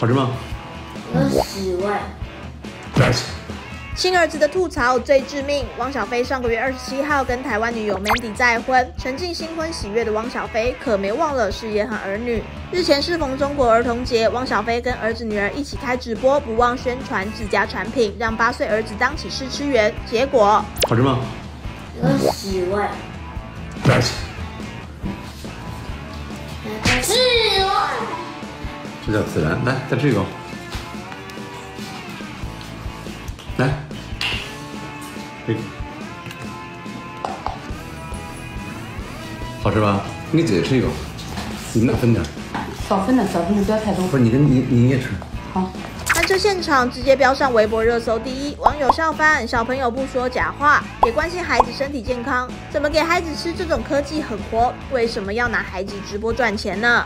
好吃吗？有屎味。来起。新儿子的吐槽最致命。汪小菲上个月二十七号跟台湾女友 Mandy 再婚，沉浸新婚喜悦的汪小菲可没忘了事业和儿女。日前适逢中国儿童节，汪小菲跟儿子女儿一起开直播，不忘宣传自家产品，让八岁儿子当起试吃员。结果好吃吗？有屎味。这叫自然。来，再吃一口。来，这个好吃吧？你给姐姐吃一口，你们俩分点。少分点，少分点，不要太多。不是你跟你你也吃。好。那这现场直接飙上微博热搜第一，网友笑翻：小朋友不说假话，也关心孩子身体健康，怎么给孩子吃这种科技狠活？为什么要拿孩子直播赚钱呢？